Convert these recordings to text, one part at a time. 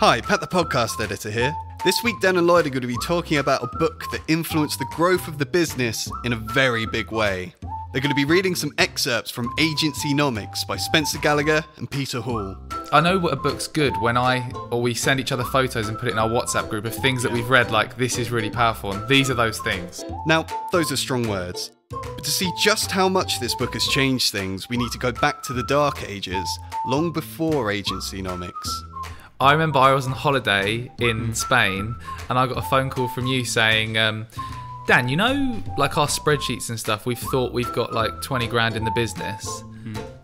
Hi, Pat the podcast editor here. This week, Dan and Lloyd are going to be talking about a book that influenced the growth of the business in a very big way. They're going to be reading some excerpts from Agencynomics by Spencer Gallagher and Peter Hall. I know what a book's good when I or we send each other photos and put it in our WhatsApp group of things that we've read, like this is really powerful, and these are those things. Now, those are strong words. But to see just how much this book has changed things, we need to go back to the Dark Ages, long before Agencynomics. I remember I was on holiday in Spain and I got a phone call from you saying, um, Dan, you know, like our spreadsheets and stuff, we've thought we've got like 20 grand in the business.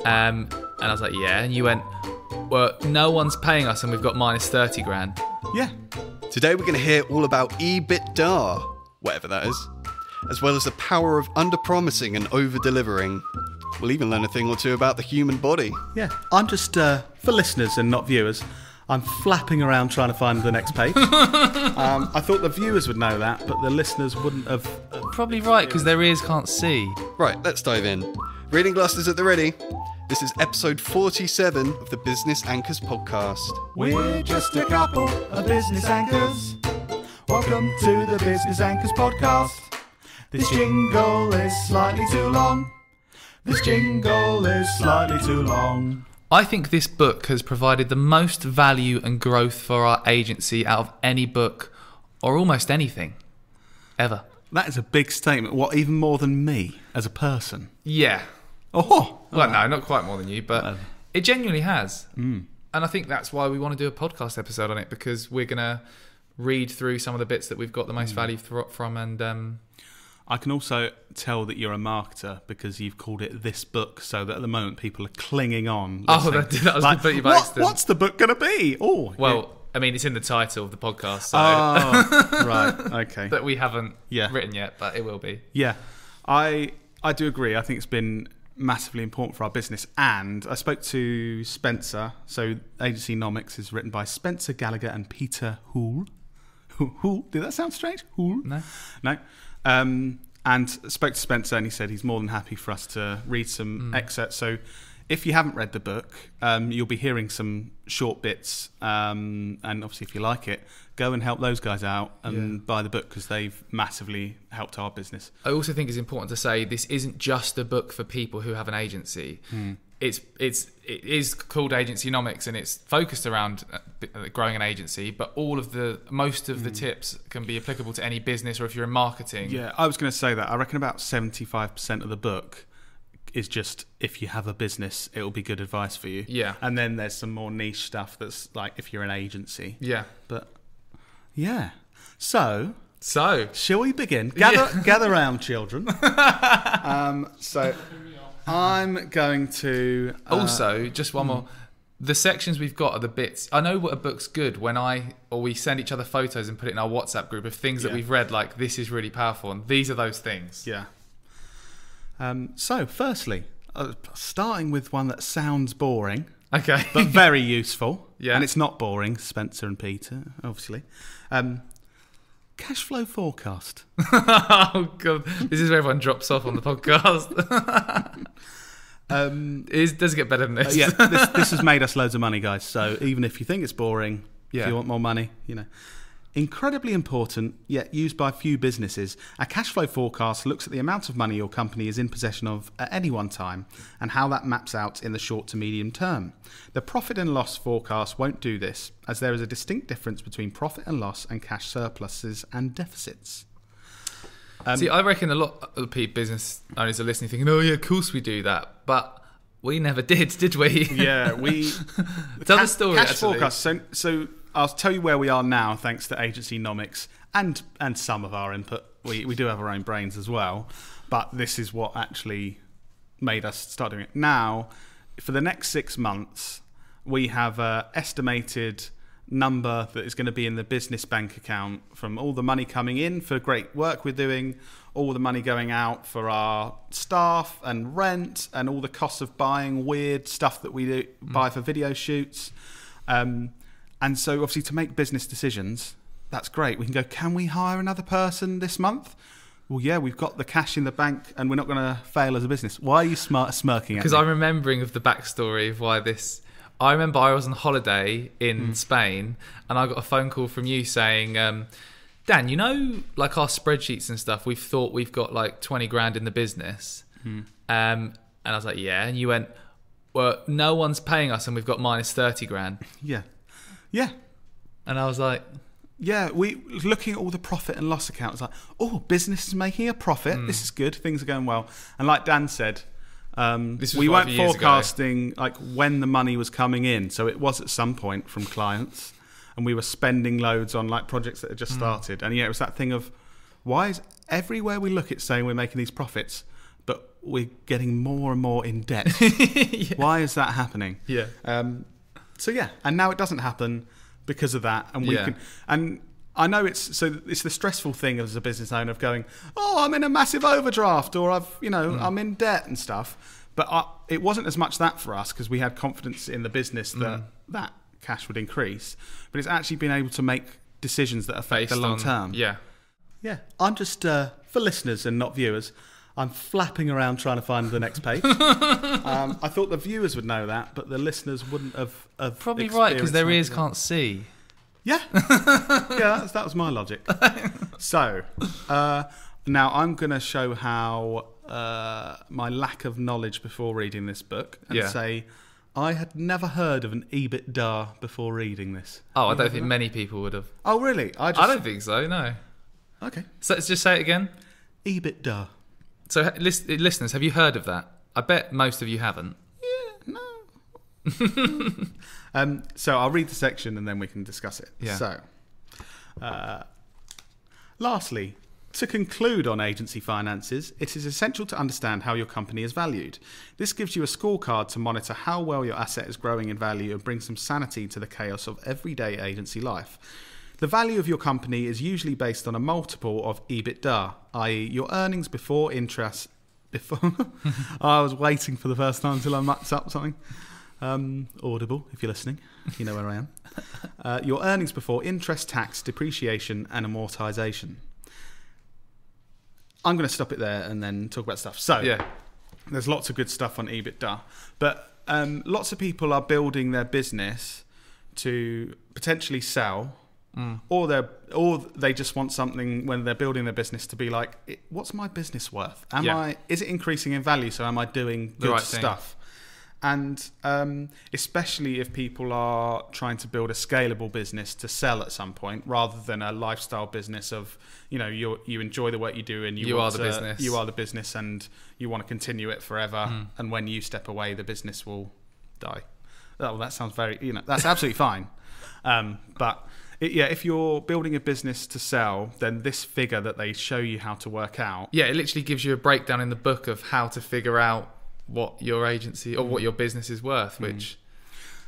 Um, and I was like, yeah. And you went, well, no one's paying us and we've got minus 30 grand. Yeah. Today we're going to hear all about EBITDA, whatever that is, as well as the power of under-promising and over-delivering. We'll even learn a thing or two about the human body. Yeah, I'm just uh, for listeners and not viewers. I'm flapping around trying to find the next page. um, I thought the viewers would know that, but the listeners wouldn't have. uh, Probably right, because their ears can't see. Right, let's dive in. Reading glasses at the ready. This is episode 47 of the Business Anchors podcast. We're just a couple of business anchors. Welcome to the Business Anchors podcast. This jingle is slightly too long. This jingle is slightly too long. I think this book has provided the most value and growth for our agency out of any book or almost anything ever. That is a big statement. What, even more than me as a person? Yeah. Oh, Well, no, not quite more than you, but Whatever. it genuinely has. Mm. And I think that's why we want to do a podcast episode on it because we're going to read through some of the bits that we've got the most value thro- from and um, I can also tell that you're a marketer because you've called it this book, so that at the moment people are clinging on. Oh, that- that was completely by what, accident." What's the book going to be? Oh, well, I mean, it's in the title of the podcast, so Oh, right. Okay. that we haven't Yeah. written yet, but it will be. Yeah, I I do agree. I think it's been massively important for our business. And I spoke to Spencer. So Agencynomics is written by Spencer Gallagher and Peter Hool. Hool? Did that sound strange? Hool? No. No. Um, and spoke to Spencer, and he said he's more than happy for us to read some excerpts. So, if you haven't read the book, um, you'll be hearing some short bits. Um, and obviously, if you like it, go and help those guys out and Yeah. buy the book because they've massively helped our business. I also think it's important to say this isn't just a book for people who have an agency. It's it's it is called Agencynomics and it's focused around uh, uh, growing an agency, but all of the most of the tips can be applicable to any business or if you're in marketing. Yeah, I was going to say that. I reckon about 75% of the book is just if you have a business, it will be good advice for you. Yeah. And then there's some more niche stuff that's like if you're an agency. Yeah. But yeah. So, So shall we begin? Gather gather round, children. um, so I'm going to uh, also just one more. The sections we've got are the bits. I know what a book's good when I or we send each other photos and put it in our WhatsApp group of things that we've read, like this is really powerful, and these are those things. Yeah. Um, so, firstly, uh, starting with one that sounds boring. Okay. but very useful. Yeah. And it's not boring, Spencer and Peter, obviously. Um, cash flow forecast. oh god, this is where everyone drops off on the podcast. Um, it is, does it get better than this? yeah, this, this has made us loads of money, guys. So even if you think it's boring, Yeah. if you want more money, you know. Incredibly important, yet used by few businesses. A cash flow forecast looks at the amount of money your company is in possession of at any one time and how that maps out in the short to medium term. The profit and loss forecast won't do this, as there is a distinct difference between profit and loss and cash surpluses and deficits. Um, See, I reckon a lot of business owners are listening, thinking, "Oh yeah, of course we do that," but we never did, did we? Yeah, we Tell the story. Cash actually. forecast. So, so I'll tell you where we are now, thanks to Agencynomics and and some of our input. We we do have our own brains as well, but this is what actually made us start doing it. Now, for the next six months, we have a estimated number that is going to be in the business bank account from all the money coming in for great work we're doing, all the money going out for our staff and rent, and all the costs of buying weird stuff that we do, buy for video shoots. Um, and so, obviously, to make business decisions, that's great. We can go, can we hire another person this month? Well, yeah, we've got the cash in the bank and we're not going to fail as a business. Why are you smart, smirking at Because? I'm remembering of the backstory of why this. I remember I was on holiday in Hmm. Spain, and I got a phone call from you saying, um, "Dan, you know, like our spreadsheets and stuff. We've thought we've got like twenty grand in the business." Hmm. Um, and I was like, "Yeah," and you went, "Well, no one's paying us, and we've got minus thirty grand." Yeah. Yeah. And I was like, Yeah, we looking at all the profit and loss accounts like, oh, business is making a profit. Hmm. This is good. Things are going well. And like Dan said, um, This we weren't years ago. forecasting like when the money was coming in. So it was at some point from clients, and we were spending loads on like projects that had just started. And yeah, it was that thing of why is everywhere we look, it's saying we're making these profits, but we're getting more and more in debt. Why is that happening? "Yeah." Um, so yeah, and now it doesn't happen because of that, and we Yeah. can. And I know it's so it's the stressful thing as a business owner of going, oh, I'm in a massive overdraft, or I've you know Mm. I'm in debt and stuff. But I, it wasn't as much that for us because we had confidence in the business that Mm. that cash would increase. But it's actually been able to make decisions that affect Based the long on term. yeah. Yeah, I'm just uh, for listeners and not viewers. I'm flapping around trying to find the next page. um, I thought the viewers would know that, but the listeners wouldn't have. have Probably right because their ears can't see. Yeah, yeah, that's, that was my logic. so uh, now I'm going to show how uh, my lack of knowledge before reading this book, and Yeah. say I had never heard of an EBITDA before reading this. Oh, I don't think many people would have. Oh, really? I just I don't think so. No. okay. So let's just say it again. EBITDA. So, ha- lis- listeners, have you heard of that? I bet most of you haven't. Yeah, no. um, so I'll read the section and then we can discuss it. Yeah. So, uh, lastly, to conclude on agency finances, it is essential to understand how your company is valued. This gives you a scorecard to monitor how well your asset is growing in value and bring some sanity to the chaos of everyday agency life. The value of your company is usually based on a multiple of EBITDA, i.e., your earnings before interest. Before I was waiting for the first time until I mucked up something. Um, audible, if you're listening, you know where I am. Uh, your earnings before interest, tax, depreciation, and amortization. I'm going to stop it there and then talk about stuff. So, Yeah. there's lots of good stuff on EBITDA, but um, lots of people are building their business to potentially sell, or they or they just want something when they're building their business to be like, what's my business worth? Am Yeah. I is it increasing in value? So am I doing good right stuff? And um, especially if people are trying to build a scalable business to sell at some point, rather than a lifestyle business of, you know, you you enjoy the work you do and you, You want are the to- business. You are the business, and you want to continue it forever. Hmm. And when you step away, the business will die. Oh, that sounds very, you know, that's absolutely fine. Um, but it, yeah, if you're building a business to sell, then this figure that they show you how to work out Yeah, it literally gives you a breakdown in the book of how to figure out what your agency or what mm. your business is worth, which mm.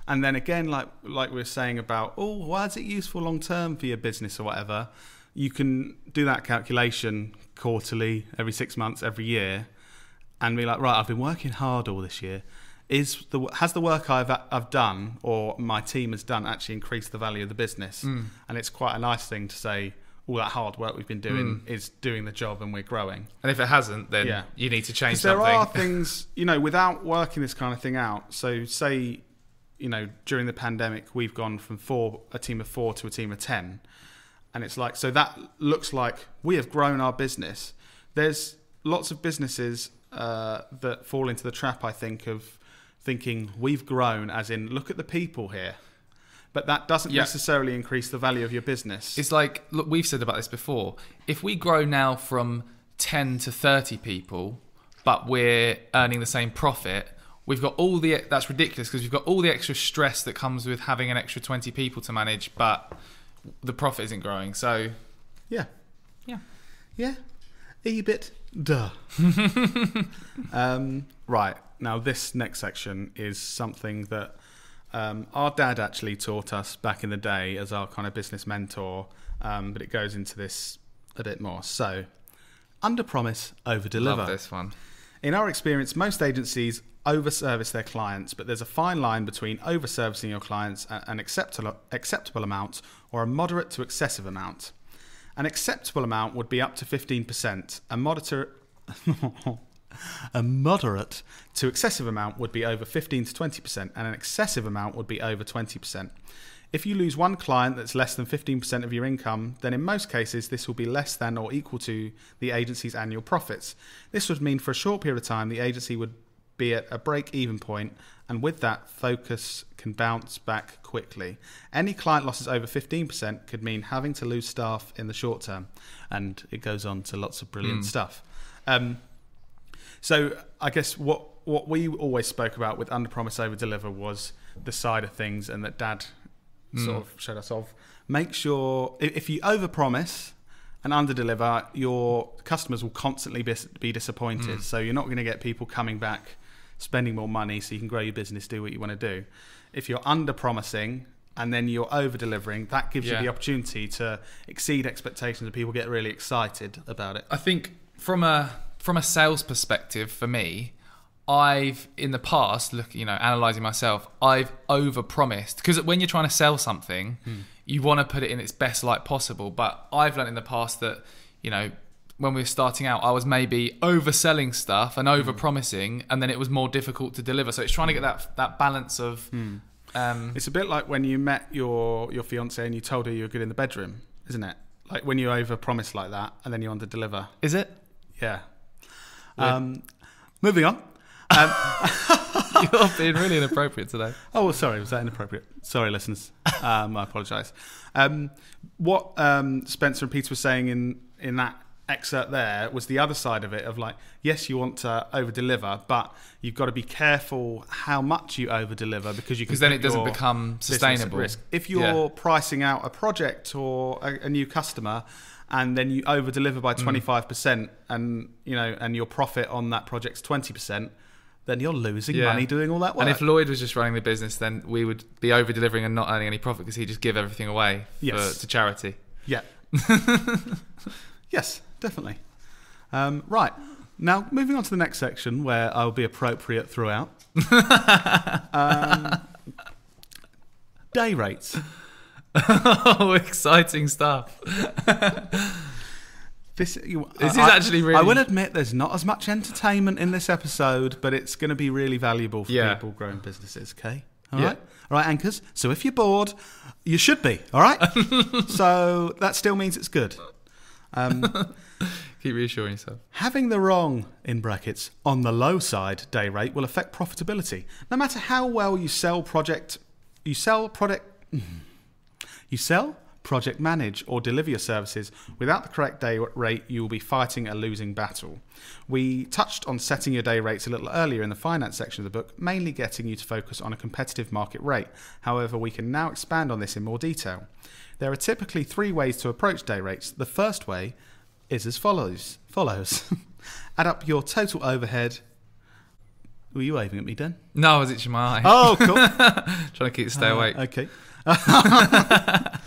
And then again, like like we were saying about, oh, why is it useful long term for your business or whatever? You can do that calculation quarterly, every six months, every year, and be like, right, I've been working hard all this year. Is the has the work I've I've done or my team has done actually increased the value of the business? And it's quite a nice thing to say. All that hard work we've been doing is doing the job, and we're growing. and if it hasn't, then Yeah. you need to change 'Cause there are things, you know, without working this kind of thing out. So, say, you know, during the pandemic, we've gone from four, a team of four to a team of 10. And it's like, so that looks like we have grown our business. There's lots of businesses uh, that fall into the trap, I think, of thinking we've grown, as in, look at the people here. But that doesn't Yeah. necessarily increase the value of your business. It's like, look, we've said about this before. If we grow now from 10 to 30 people, but we're earning the same profit, we've got all the, that's ridiculous because we've got all the extra stress that comes with having an extra 20 people to manage, but the profit isn't growing. So, Yeah. Yeah. Yeah. EBIT. Duh. um, right. Now, this next section is something that um, our dad actually taught us back in the day as our kind of business mentor, um, but it goes into this a bit more. So, under promise, over deliver. love this one. In our experience, most agencies overservice their clients, but there's a fine line between overservicing your clients at an acceptable, acceptable amount or a moderate to excessive amount. An acceptable amount would be up to 15%. A moderate, A moderate to excessive amount would be over 15 to 20%, and an excessive amount would be over 20%. If you lose one client that's less than 15% of your income, then in most cases this will be less than or equal to the agency's annual profits. This would mean for a short period of time the agency would be at a break even point, and with that, focus can bounce back quickly. Any client losses over 15% could mean having to lose staff in the short term, and it goes on to lots of brilliant stuff. Um, so I guess what what we always spoke about with under promise over deliver was the side of things, and that Dad mm. sort of showed us of. Make sure if you over promise and under deliver, your customers will constantly be, be disappointed. Mm. So you're not going to get people coming back, spending more money, so you can grow your business, do what you want to do. If you're under promising and then you're over delivering, that gives Yeah. you the opportunity to exceed expectations, and people get really excited about it. I think from a from a sales perspective, for me, I've in the past, look, you know, analyzing myself, I've overpromised because when you're trying to sell something, hmm. you want to put it in its best light possible. But I've learned in the past that, you know, when we were starting out, I was maybe overselling stuff and hmm. overpromising, and then it was more difficult to deliver. So it's trying to get that that balance of. Hmm. Um, It's a bit like when you met your your fiance and you told her you were good in the bedroom, isn't it? Like when you over promise like that and then you under deliver. is it? Yeah. Um, moving on. Um, You're being really inappropriate today. oh, well, sorry, was that inappropriate? Sorry, listeners. Um, I apologise. Um, what um, Spencer and Peter were saying in in that excerpt there was the other side of it of like, yes, you want to over deliver, but you've got to be careful how much you over deliver because you Because then it doesn't become sustainable. risk. If you're Yeah. pricing out a project or a, a new customer and then you over deliver Mm. by 25% and you know and your profit on that project's 20% then you're losing Yeah. money doing all that work And if Lloyd was just running the business, then we would be over delivering and not earning any profit because he'd just give everything away for, to charity. yeah. Yes definitely. Um, right. Now moving on to the next section where i'll be appropriate throughout. Um, day rates oh, exciting stuff! This, you, This is I- actually I will admit there's not as much entertainment in this episode, but it's going to be really valuable for Yeah. people growing businesses. Okay, all Yeah. right, all right, anchors. So if you're bored, you should be. All right. so that still means it's good. Um, Keep reassuring yourself. having the wrong in brackets on the low side day rate will affect profitability. No matter how well you sell project, you sell product, you sell, project manage, or deliver your services without the correct day rate, you will be fighting a losing battle. We touched on setting your day rates a little earlier in the finance section of the book, mainly getting you to focus on a competitive market rate. However, we can now expand on this in more detail. There are typically three ways to approach day rates. The first way is as follows. Follows. Add up your total overhead. Were you waving at me, Dan? No, I was itching my eye. Oh, cool. Trying to keep stay awake. Okay.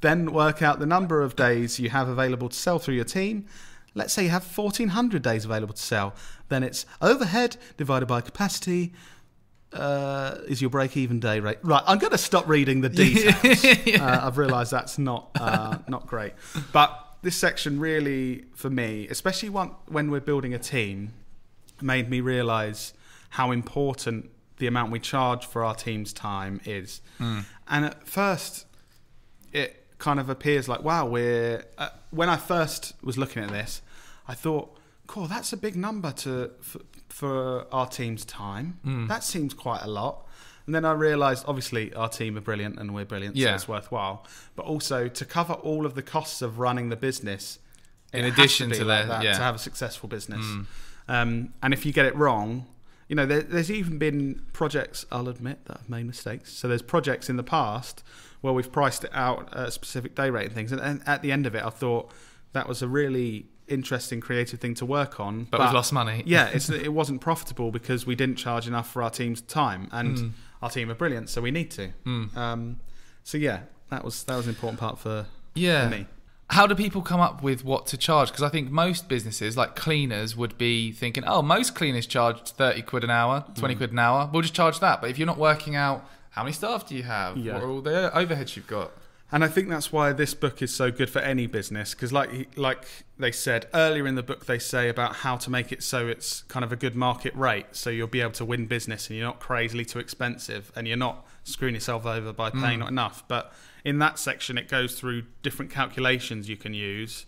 then work out the number of days you have available to sell through your team. Let's say you have 1400 days available to sell. Then it's overhead divided by capacity uh, is your break even day rate. Right, I'm going to stop reading the details. uh, I've realised that's not uh, not great. But this section really, for me, especially one, when we're building a team, made me realise how important the amount we charge for our team's time is. And at first, it kind of appears like, wow, we're. Uh, when I first was looking at this, I thought, cool, that's a big number to for, for our team's time. That seems quite a lot. And then I realised, obviously, our team are brilliant and we're brilliant, so it's worthwhile. But also to cover all of the costs of running the business, In addition to like the- that yeah. to have a successful business. Um, and if you get it wrong, you know, there, there's even been projects, I'll admit, that I've made mistakes. So there's projects in the past where we've priced it out at a specific day rate and things. And, and at the end of it, I thought that was a really interesting, creative thing to work on. But we've lost money. yeah, it's, it wasn't profitable because we didn't charge enough for our team's time. And Hmm. our team are brilliant, so we need to. Um, so yeah, that was that was an important part for, Yeah. for me. How do people come up with what to charge? Because I think most businesses, like cleaners, would be thinking, oh, most cleaners charge 30 quid an hour, 20 Mm. quid an hour. We'll just charge that. But if you're not working out how many staff do you have, Yeah. what are all the overheads you've got? And I think that's why this book is so good for any business because, like like they said earlier in the book, they say about how to make it so it's kind of a good market rate, so you'll be able to win business and you're not crazily too expensive and you're not screwing yourself over by paying not enough. But in that section, it goes through different calculations you can use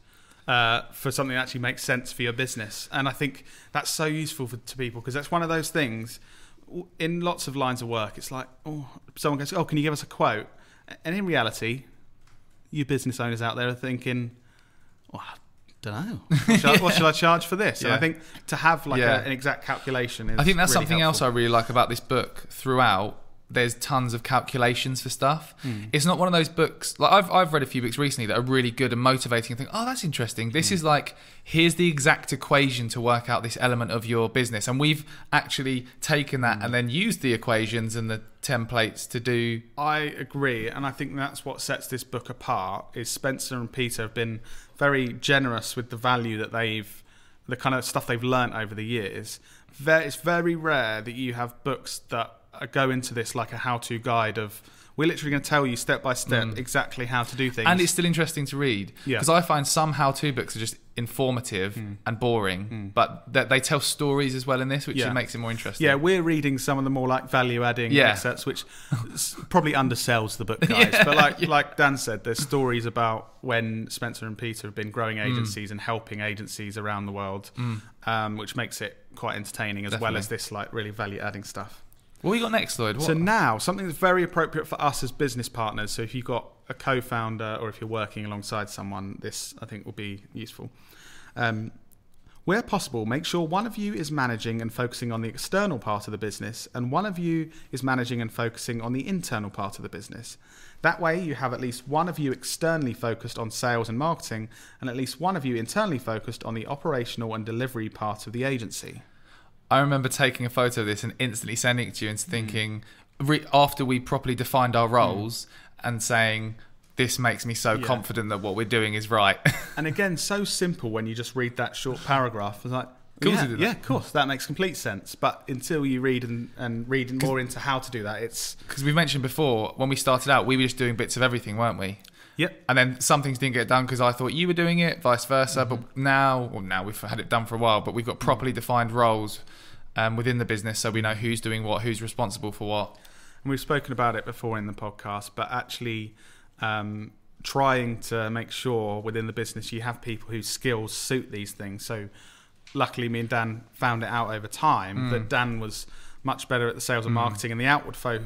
uh, for something that actually makes sense for your business. And I think that's so useful for, to people because that's one of those things in lots of lines of work. It's like, oh, someone goes, oh, can you give us a quote? And in reality, you business owners out there are thinking, well, I don't know. What should, I, what should I charge for this? And I think to have like Yeah. a, an exact calculation is I think that's really something else I really like about this book throughout. There's tons of calculations for stuff. Hmm. It's not one of those books like I've I've read a few books recently that are really good and motivating and think, oh, that's interesting. This is like here's the exact equation to work out this element of your business, and we've actually taken that and then used the equations and the templates to do. I agree, and I think that's what sets this book apart. Is Spencer and Peter have been very generous with the value that they've, the kind of stuff they've learnt over the years. Ve- It's very rare that you have books that go into this like a how-to guide of. We're literally going to tell you step by step exactly how to do things. And it's still interesting to read Yeah. because I find some how-to books are just informative Hmm. and boring, but that they tell stories as well in this, which Yeah. makes it more interesting. yeah, we're reading some of the more like value-adding Yeah. excerpts, which probably undersells the book, guys. Yeah, but like like Dan said, there's stories about when Spencer and Peter have been Mm. growing agencies and helping agencies around the world, um, which makes it quite entertaining as well as this like really value-adding stuff. What we got next, Lloyd? What? So now something that's very appropriate for us as business partners. So if you've got a co-founder or if you're working alongside someone, this I think will be useful. Um, where possible, make sure one of you is managing and focusing on the external part of the business, and one of you is managing and focusing on the internal part of the business. That way, you have at least one of you externally focused on sales and marketing, and at least one of you internally focused on the operational and delivery part of the agency. I remember taking a photo of this and instantly sending it to you Mm. and thinking, re- after we properly defined our roles, and saying, this makes me so Yeah. confident that what we're doing is right. And again, so simple when you just read that short paragraph. It's like, yeah, yeah, of course, that makes complete sense. But until you read and, and read more into how to do that, it's Because we mentioned before, when we started out, we were just doing bits of everything, weren't we? Yep, And then some things didn't get done because I thought you were doing it, vice versa. Mm-hmm. But now, well, now we've had it done for a while, but we've got properly defined roles um, within the business, so we know who's doing what, who's responsible for what. and we've spoken about it before in the podcast. But actually, um, trying to make sure within the business you have people whose skills suit these things. So, luckily, me and Dan found it out over time Mm. that Dan was much better at the sales and marketing and the outward fo-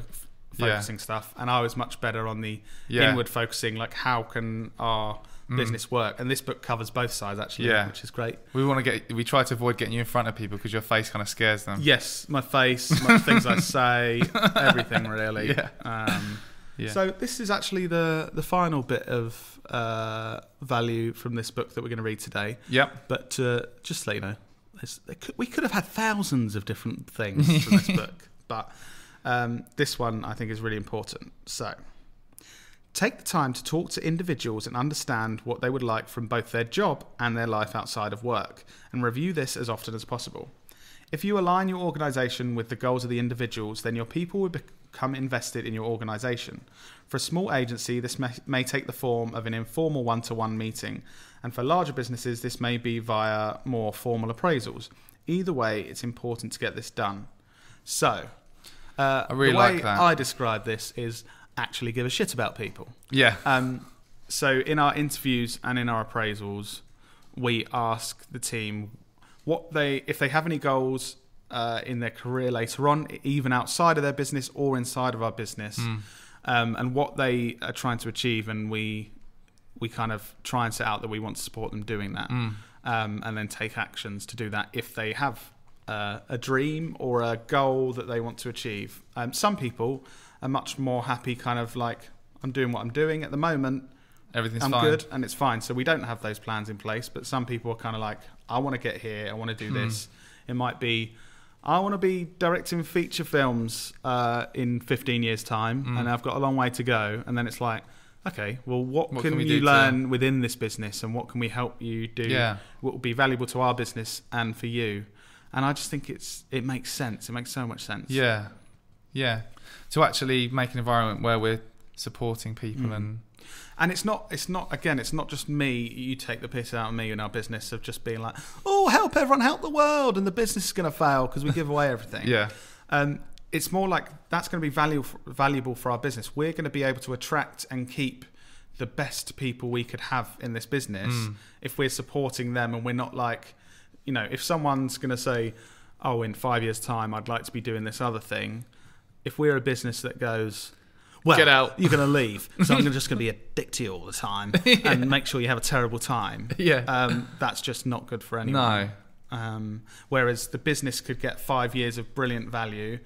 Yeah. focusing stuff, and I was much better on the Yeah. inward focusing, like how can our business work. And this book covers both sides actually, Yeah. which is great. We want to get, we try to avoid getting you in front of people because your face kind of scares them. Yes, my face, my things I say, everything really. Yeah. Um, Yeah. So this is actually the the final bit of uh, value from this book that we're going to read today. Yep. But uh, just let you know, there could, we could have had thousands of different things from this book, but um, this one I think is really important. So. Take the time to talk to individuals and understand what they would like from both their job and their life outside of work, and review this as often as possible. If you align your organization with the goals of the individuals, then your people will become invested in your organization. For a small agency, this may, may take the form of an informal one to one meeting, and for larger businesses, this may be via more formal appraisals. Either way, it's important to get this done. So, uh, I really the way like that. I describe this is actually give a shit about people. Yeah. Um, so in our interviews and in our appraisals, we ask the team what they, if they have any goals uh, in their career later on, even outside of their business or inside of our business, um, and what they are trying to achieve, and we we kind of try and set out that we want to support them doing that, um, and then take actions to do that if they have uh, a dream or a goal that they want to achieve. Um, some people are much more happy, kind of like I'm doing what I'm doing at the moment. Everything's I'm fine. good and it's fine. So we don't have those plans in place, but some people are kind of like, I want to get here, I want to do Hmm. this. It might be, I want to be directing feature films uh, in 15 years' time, Hmm. and I've got a long way to go. And then it's like, okay, well, what, What can, can we you do to- learn within this business, and what can we help you do? Yeah. What will be valuable to our business and for you? And I just think it's it makes sense. It makes so much sense. Yeah, yeah. To actually make an environment where we're supporting people Mm. and And it's not, it's not, again, it's not just me, you take the piss out of me in our business of just being like, oh, help everyone, help the world, and the business is going to fail because we give away everything. yeah, Um, it's more like that's going to be valuable, valuable for our business. We're going to be able to attract and keep the best people we could have in this business Mm. if we're supporting them and we're not like, you know, if someone's going to say, oh, in five years' time, I'd like to be doing this other thing. If we're a business that goes, well, Get out. you're going to leave, so I'm just going to be a dick to you all the time and make sure you have a terrible time. yeah, Um, that's just not good for anyone. no, Um, whereas the business could get five years of brilliant value,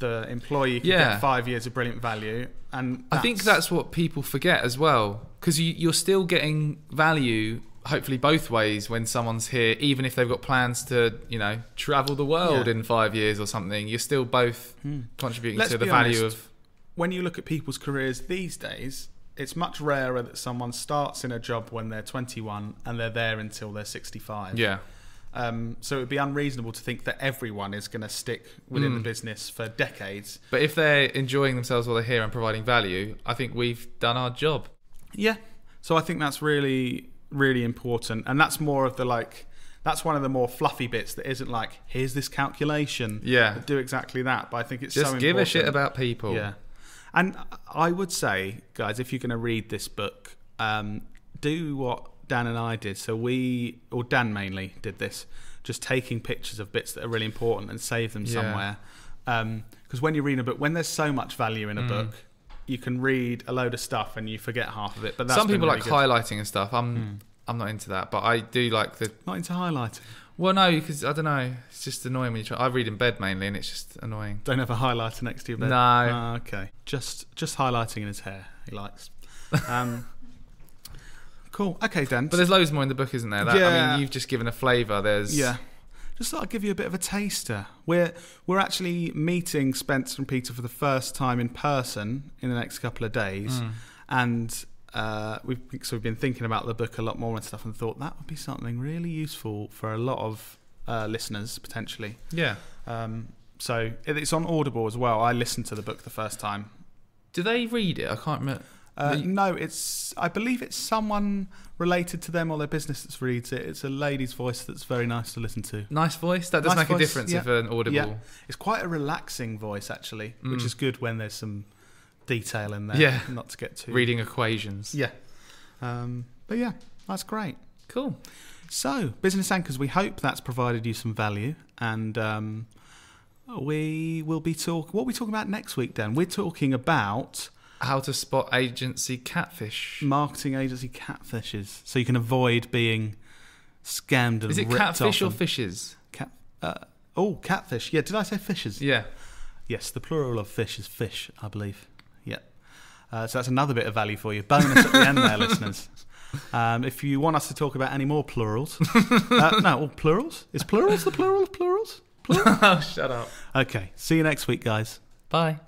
the employee could Yeah. get five years of brilliant value, and I think that's what people forget as well, because you, you're still getting value, hopefully both ways, when someone's here, even if they've got plans to, you know, travel the world Yeah. in five years or something. You're still both contributing Let's to the value honest, of. when you look at people's careers these days. It's much rarer that someone starts in a job when they're 21 and they're there until they're 65. Yeah, Um, so it would be unreasonable to think that everyone is going to stick within the Mm. business for decades. but if they're enjoying themselves while they're here and providing value, I think we've done our job. Yeah. So I think that's really, really important. And that's more of the like, that's one of the more fluffy bits that isn't like, here's this calculation. Yeah. Do exactly that. But I think it's Just so give a shit about people. Yeah. And I would say, guys, if you're going to read this book, um, do what Dan and I did. So we, or Dan mainly, did this, just taking pictures of bits that are really important and save them Yeah. somewhere. Because when you read a book, when there's so much value in a Mm. book, you can read a load of stuff and you forget half of it. But that's Some people really like good. Highlighting and stuff. I'm I'm not into that, but I do like the. Not into highlighting. Well, no, because I don't know. It's just annoying when you try. I read in bed mainly, and it's just annoying. Don't have a highlighter next to your bed. No. Ah, okay. Just just highlighting in his hair. He likes. Um, cool. Okay, Dan. But there's loads more in the book, isn't there? That, I mean, you've just given a flavour. There's Yeah. Just thought I'd give you a bit of a taster. We're we're actually meeting Spencer and Peter for the first time in person in the next couple of days, Mm. and uh, we've so we've been thinking about the book a lot more and stuff, and thought that would be something really useful for a lot of uh, listeners potentially. yeah. Um, so it's on Audible as well. I listened to the book the first time. Do they read it? I can't remember. Uh, The- no, it's. I believe it's someone related to them or their business that reads it. It's a lady's voice that's very nice to listen to. Nice voice. That does Nice make a difference yeah. if an audible. Yeah. It's quite a relaxing voice actually, which Mm. is good when there's some detail in there. Yeah. Not to get too Reading equations. Yeah. Um, but yeah, that's great. Cool. So, business anchors, we hope that's provided you some value, and um, we will be talking. What are we talking about next week? Dan, we're talking about How to spot agency catfish. marketing agency catfishes, so you can avoid being scammed and Is it ripped catfish off or and- fishes? Cat, uh, oh, catfish. Yeah, did I say fishes? Yeah. Yes, the plural of fish is fish, I believe. Yeah. Uh, so that's another bit of value for you. Bonus at the end there, listeners. Um, if you want us to talk about any more plurals, uh, no, all plurals? Is plurals the plural of plurals? Plural? oh, shut up. Okay, see you next week, guys. Bye.